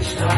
स्था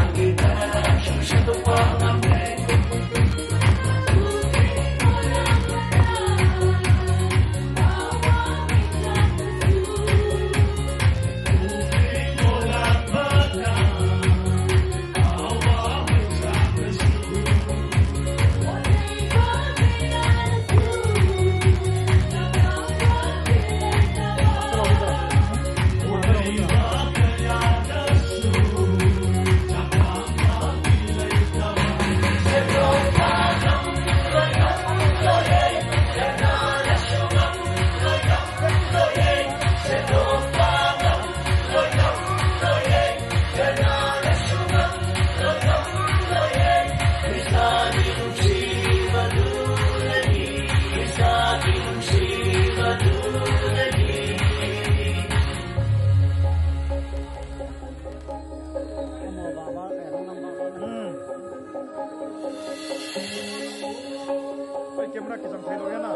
चमड़ा किस्म फेल हो गया ना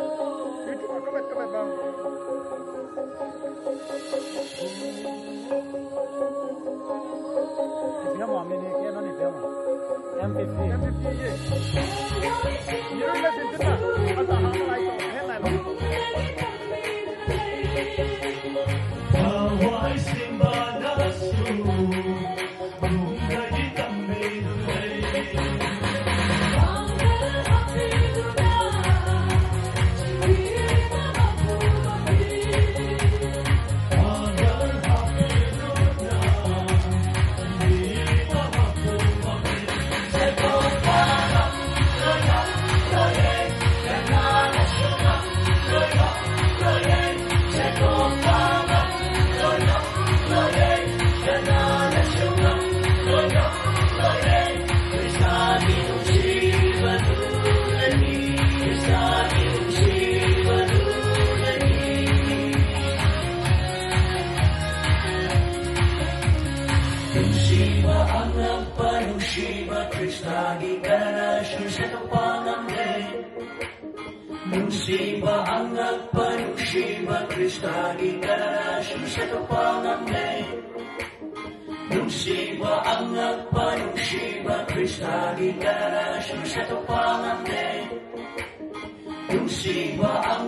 बेटू मैं कब कब निभ्या मामी ने किया ना निभ्या एम फिफ्टी एम फिफ्टी ये ये ना सिंसिना अच्छा हाँ लाई तो है ना लाई Why Simba does you? Lagi ka na siya pangamay Nunsiba ang nagpanunsiba Chris Lagi ka na siya pangamay Nunsiba ang nagpanunsiba Chris Lagi ka na siya pangamay Nunsiba ang